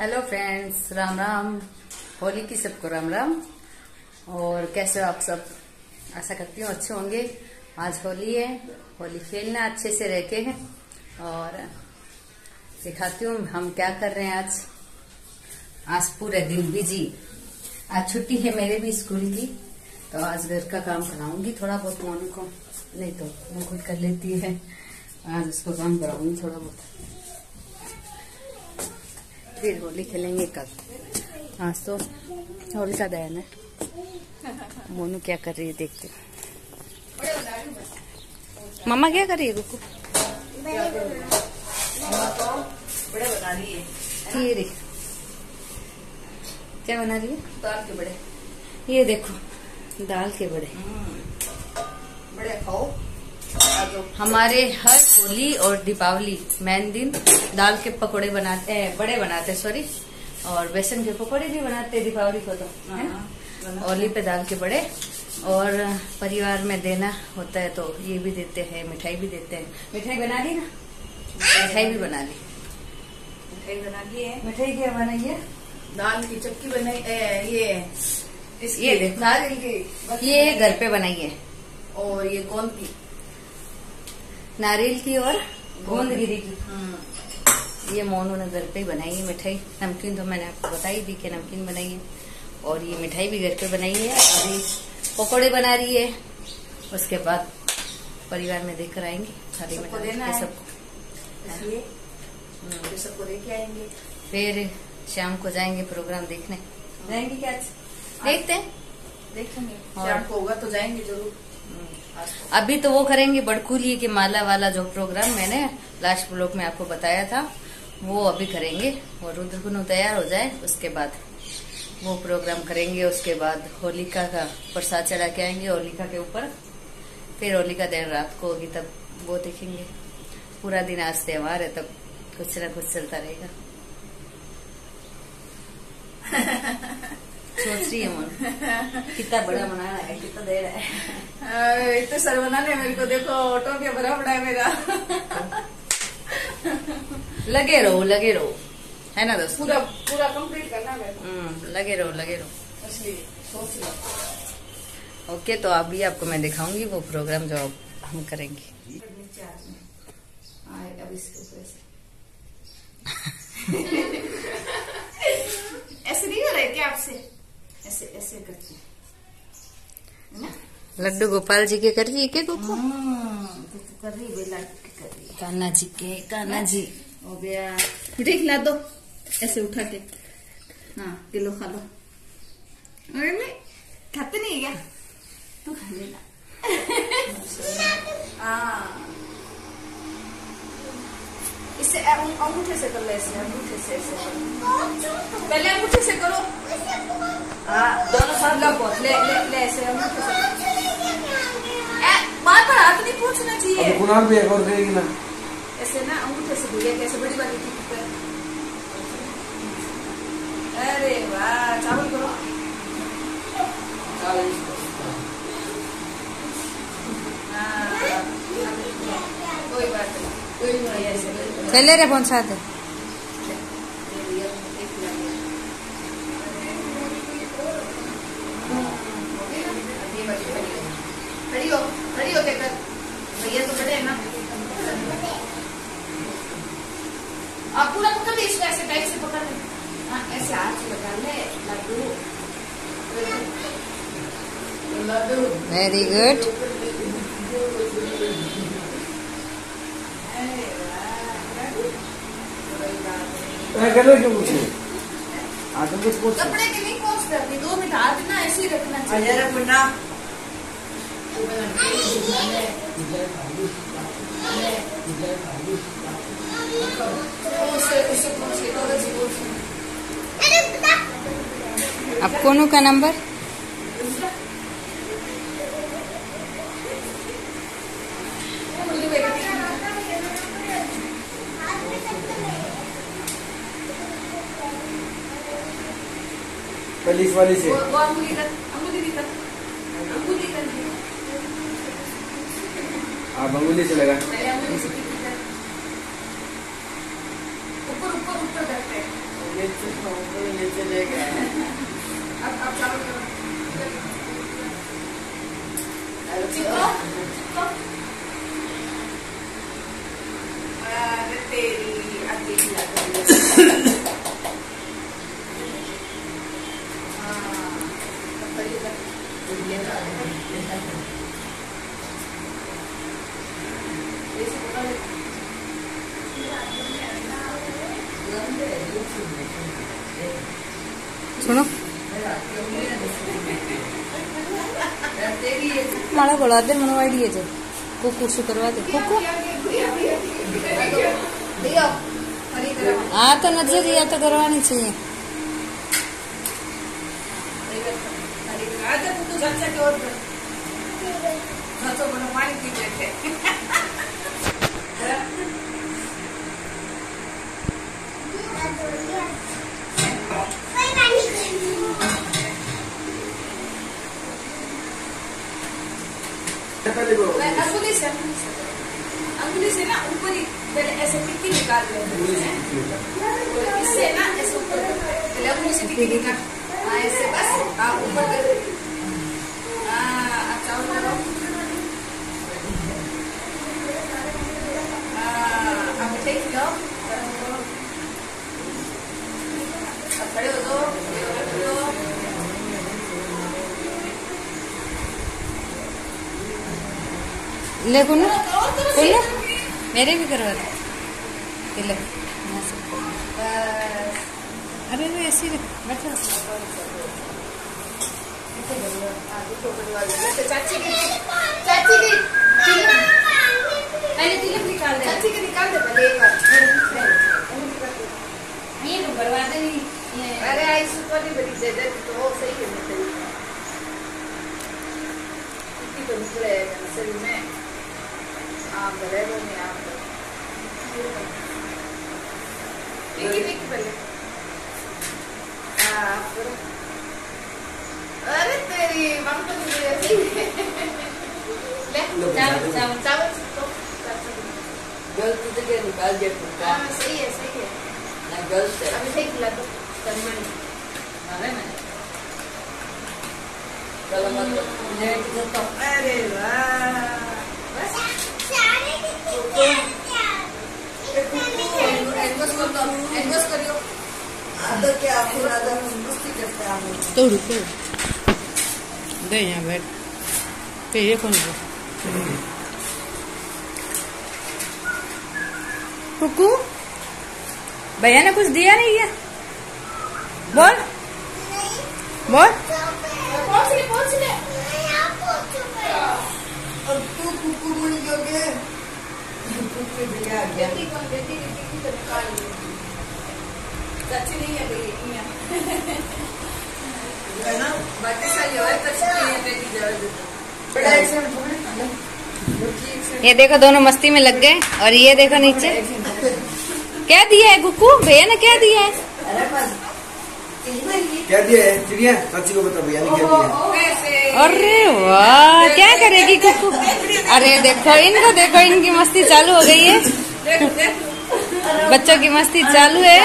Hello friends Ram Ram. Holi की सबको राम राम। और कैसे हो आप सब? आशा करती हूँ अच्छे होंगे। आज होली है। होली खेलना अच्छे से रह के हैं। और दिखाती हूँ हम क्या कर रहे हैं आज। आज पूरे दिन बिज़ी आज छुट्टी है मेरे भी स्कूल की। तो आज घर का काम कराऊँगी थोड़ा बहुत मोनू को। नहीं तो वो खुद कर लेती है। आज उसको काम कराऊँगी थोड़ा बहुत। फिर होली खेलेंगे कल। आज तो होली का दहन है। मोनू क्या कर रही है देखते। मम्मा क्या कर रही है कुकू बड़े बना रही है ये देख। क्या बना रही है? दाल के बड़े। ये देखो दाल के बड़े। बड़े खाओ। हमारे हर होली और दीपावली मैन दिन दाल के पकोड़े बनाते हैं बड़े बनाते हैं सॉरी और बेसन के पकोड़े भी बनाते हैं दीपावली को तो है ना? हाँ, होली पे दाल के बड़े। और परिवार में देना होता है तो ये भी देते हैं मिठाई भी देते हैं। मिठाई बना ली ना? मिठाई भी बना ली। मिठाई बना ली है। मिठाई क्या बनाई है? दाल की चक्की बनाई ये इसकी ये। नारियल की ये घर पे बनाई है। और ये कौन की नारियल की और गोंदगिरी की। हम्म, ये मोनू ने घर पे ही बनाई है मिठाई। नमकीन तो मैंने आपको बताई दी कि नमकीन बनाई है। और ये मिठाई भी घर पे बनाई है। अभी पकौड़े बना रही है। उसके बाद परिवार में देकर आएँगे। थाली में सबको हम्म, सबको लेके आएँगे। फिर शाम को जाएँगे प्रोग्राम देखने। जाएँगे क्या देखते हैं। देखेंगे। शाम को होगा तो जाएँगे ज़रूर। अभी तो वो करेंगे बड़कुली के माला वाला जो प्रोग्राम मैंने लास्ट ब्लॉग में आपको बताया था, वो अभी करेंगे। और रुद्रकुनु तैयार हो जाए, उसके बाद वो प्रोग्राम करेंगे, उसके बाद होलिका का प्रसाद चढ़ा के आएँगे, होलिका के ऊपर। फिर होलिका देर रात को होगी, तब वो देखेंगे। पूरा दिन आज त्योहार है, तब कुछ ना कुछ चलता रहेगा। सोच रही है। मन कितना बड़ा मनाना है कितना देर है। अ, इतने सर बनाने मेरे को। देखो ऑटो के भरा पड़ा है मेरा। लगे रहो लगे रहो। है ना दोस्तों? पूरा पूरा कंप्लीट करना है मेरे हम्म, लगे रहो लगे रहो। इसलिए सोच लो। ओके तो अभी आपको मैं दिखाऊँगी वो प्रोग्राम जो हम करेंगे। हाँ, अब इसके ऊपर ऐसे ऐसे नहीं हो रहा है क्या आपसे? ऐसे ऐसे करते हैं। है लड्डू गोपाल जी के कर रही है क्या कुकू? हम्म, तो कर रही है बेला की कर रही है। कान्हा जी के कान्हा जी। हो गया। मिठाई खिला दो ऐसे उठा के। हाँ किलो खा लो। अरे नहीं खाते नहीं क्या? तू खा लेना। हाँ। इससे अंगूठे से कर ले ऐसे अंगूठे से ऐसे पहले अंगूठे से करो। हाँ दोनों साथ लपो ले ले ले ऐसे अंगूठे से। बार बार हाथ नहीं पूछना अब चाहिए कुणाल भी एक और करेगी ना। ऐसे ना अंगूठे से भैया कैसे बड़ी वाली थी पर अरे वाह चावल करो। हाँ, कोई बात नहीं। चले रे कौन सा खड़ी खड़ी कहकर भैया बड़े ना आप पूरा पकड़ ले इसको ऐसे टाइट से पकड़ ले। हाँ ऐसे हाथ से लगा ले लड्डू लड्डू वेरी गुड अरे वाह लड्डू कोई बात नहीं मैं कर रहे क्यों पूछे? आदम कुछ पूछ कपड़े के नहीं पोस्ट करनी दो मिनट हाथ ना ऐसे ही रखना चाहिए। तो अब कोनो का नंबर? पुलिस वाली से। आप अंगुली से लगा। ऊपर ऊपर ऊपर अब अब करो चिपको चिपको अरे तेरी अकेली सुनो। माड़ा बोला दे मनवाई दिए थे। कुकू करवा दे। कुकू? दियो। हाँ तो नज़र या तो करवानी चाहिए। अंगुली से अंगुली से ना ऊपर ही पहले ऐसे टिक्की निकाल लेते हैं इससे ना ऐसे ऊपर पहले अंगुली से टिक्की निकाल. ऐसे बस ऊपर कर हाँ अब चावल करो हाँ अब ठीक लो गरम करो अब खड़े हो दो खड़े हो रख दो ले कुन्नू और करो कुन्नू से मेरे भी करवा दे ये ले यहाँ से। बस अरे अरे ऐसे ही बैठो चाची की चाची की तिलक पहले तिलक निकाल दे चाची की निकाल दे पहले एक बार ये तो करवा दे ये अरे आई सुपर नहीं बड़ी जगह तो वो सही है मेरे इतनी तो निकले नर्सरी में आम भरे वो में आम पिकी पिकी पहले हाँ करो अरे तेरी मम तो मुझे ऐसे ही ले चावल चावल चावल तो चाची गलत निकाल दिया कुत्ता हाँ सही है सही है ना गलत है अभी ठीक लगा तनमनी अरे मैं चलो मतलब से तो अरे वाह बस एंगस कर दो एंगस करियो आदर के आपको राजा मस्ती करते हैं हम तोड़ तोड़ दे यहाँ बैठ फिर ये कौन है कुकू भैया ने कुछ दिया नहीं है? बोल। नहीं। बोल। पहुँच ले पहुँच और तू कुकू कुकू आ गया चाची नहीं है यहाँ है ना बाकी है चाची नहीं है बेटी जाओ बड़ा हो गया ये देखो दोनों मस्ती में लग गए और ये देखो नीचे। क्या दिया है कुकू भैया ने क्या दिया है। क्या दिया है चिड़िया चाची को बता भैया ने क्या दिया अरे वाह क्या करेगी कुकू अरे देखो इनको देखो इनकी मस्ती चालू हो गई है। बच्चों की मस्ती चालू है।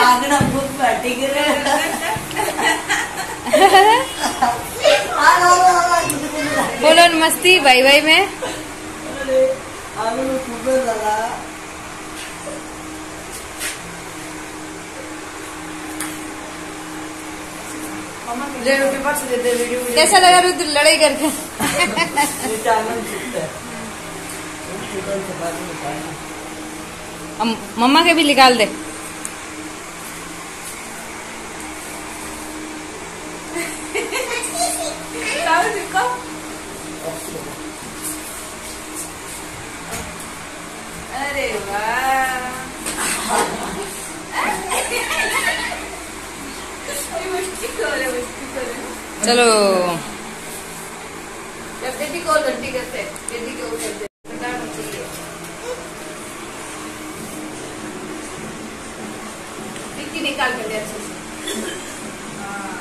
बोलो मस्ती भाई भाई में। आगना खूब लगा। ले रोटी पास दे दे वीडियो कैसा लगा रुद्र लड़ाई करके? है। में मम्मा के भी निकाल दे चावल देखो अरे वाह ये मस्ती करे मस्ती करे चलो जब बेटी को और घंटी करते हैं बेटी को और करते हैं बताना चाहिए टिक्की निकाल कर दे अच्छे से हाँ।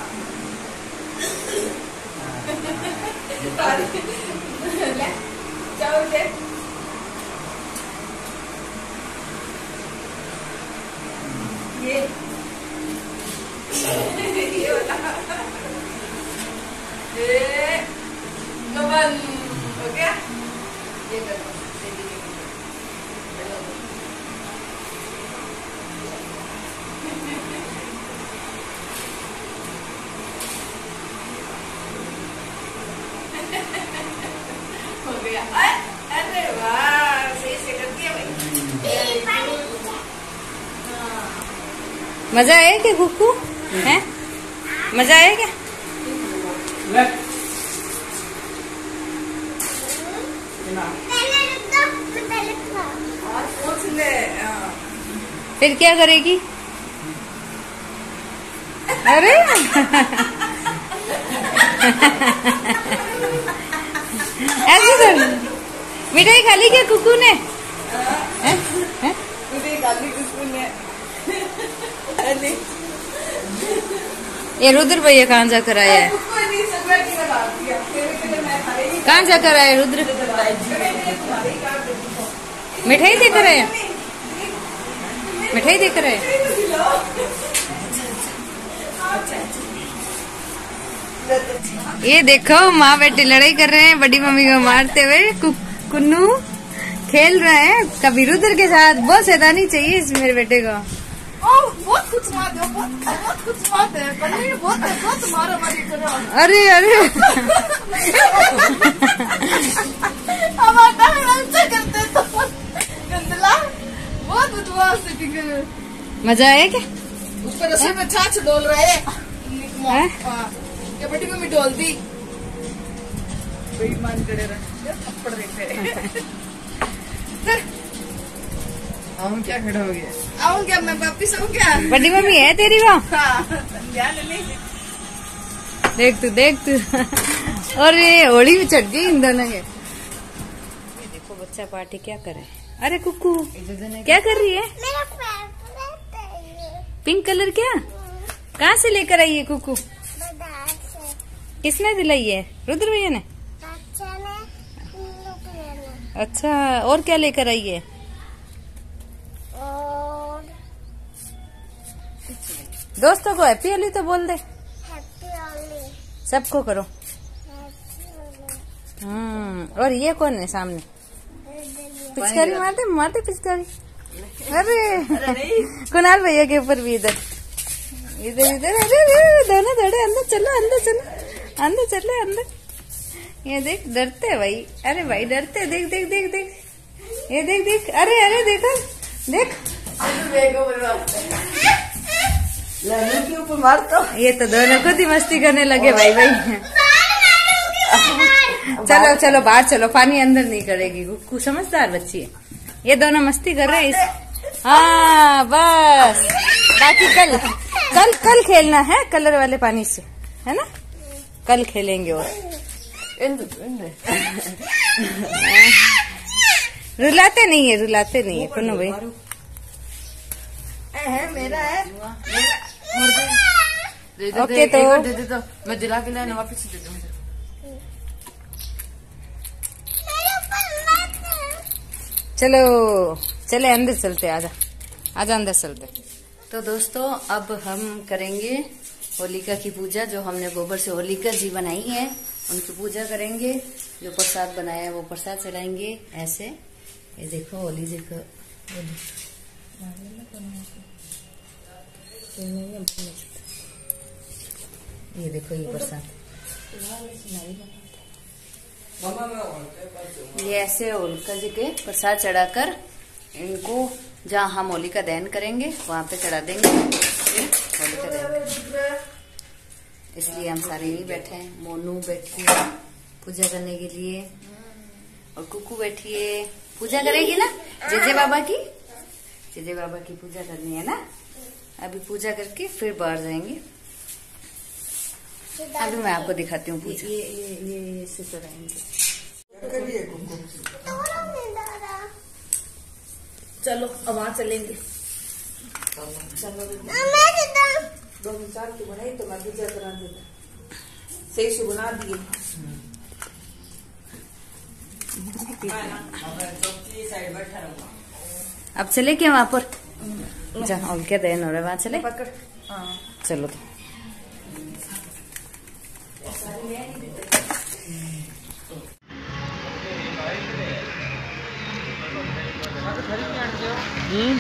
ले, चावल दे ये ये वाला ये गबन हो गया ये कर मज़ा आया क्या कुकू? है? मज़ा आया क्या और पूछ ले हाँ। फिर क्या करेगी? अरे! ऐसे कर मिठाई खा ली क्या कुकू ने? हैं? हैं? ये रुद्र भैया कहाँ जाकर आया है? कहाँ जाकर आया रुद्र? मिठाई देकर आया? मिठाई देकर आया ये देखो माँ बेटे लड़ाई कर रहे हैं बड़ी मम्मी को मारते हुए। कुन्नू खेल रहे हैं कभी रुद्र के साथ। बहुत शैतानी चाहिए इस मेरे बेटे को। बहुत कुछ मार बहुत बहुत कुछ मार है बहुत बहुत मारा मारी करो अरे अरे अब आता है हमसे करते तो गंदला बहुत बदमाश है फिगर मज़ा आया क्या? ऊपर रसोई में छाछ डोल रहे हैं। हैं? ये बड़ी मम्मी डोल दी? बेईमान करे रहे थप्पड़ देते हम क्या खड़ा हो गया? आऊँ क्या मैं वापिस आऊँ क्या? बड़ी मम्मी है तेरी वो? हाँ ध्यान नहीं देख तू देख तू। अरे होली भी चढ़ गई इन दोनों के। देखो बच्चा पार्टी क्या करे? अरे कुकू क्या कर रही है? मेरा ये पिंक कलर क्या? कहाँ से लेकर आई है कुकू? किसने दिलाई है? रुद्र भैया ने? अच्छा और क्या लेकर आई है? और दोस्तों को हैप्पी होली तो बोल दे। सबको करो। हम्म और ये कौन है सामने? पिचकारी मारते मारते पिचकारी। अरे। कुणाल भैया के ऊपर भी इधर। इधर इधर अरे अरे दोनों दौड़े अंदर चलो अंदर चलो अंदर चले अंदर। ये देख डरते हैं भाई। अरे भाई डरते देख देख देख देख। ये देख देख अरे अरे देखो देख। के ऊपर मार तो। ये तो दोनों खुद ही मस्ती करने लगे भाई भाई। चलो चलो बाहर चलो पानी अंदर नहीं करेगी। समझदार बच्ची है। ये दोनों मस्ती कर रहे हैं इस हाँ बस बाकी कल कल कल खेलना है कलर वाले पानी से है ना कल खेलेंगे और रुलाते नहीं है रुलाते नहीं है कौन भाई है मेरा है दे दे ओके, तो- दे दे तो मैं दिला के लाया वापस दे दूँ चलो, चले अंदर चलते, आजा। आजा अंदर चलते। तो दोस्तों, अब हम करेंगे होलिका की पूजा, जो हमने गोबर से होलिका जी बनाई है। उनकी पूजा करेंगे, जो प्रसाद बनाया है, वो प्रसाद चढ़ाएँगे। ऐसे, ये देखो, होली जी को ये देखो, ये प्रसाद। ये ऐसे होलिका जी के प्रसाद चढ़ाकर इनको जहाँ हम होलिका दहन करेंगे, वहाँ पे चढ़ा देंगे। होलिका दहन इसलिए हम सारे यही बैठे हैं। मोनू बैठी है पूजा करने के लिए। और कुकू बैठी है। पूजा करेगी ना? जेजे बाबा की? जेजे बाबा की पूजा करनी है ना? अभी पूजा करके फिर बाहर जाएँगे। अभी मैं आपको दिखाती हूँ पूजा। ये ये ये चढ़ाएँगे। चलो अब वहाँ चलेंगे। दो चार की बनाई तो मैं पूजा करा देता सही से बना दिए। अब चले क्या वहाँ पर? देन हो रहे वहाँ चले? हाँ। चलो तो। हम्म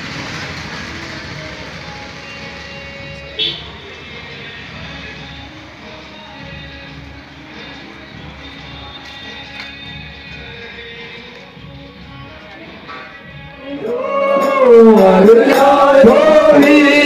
Hallelujah.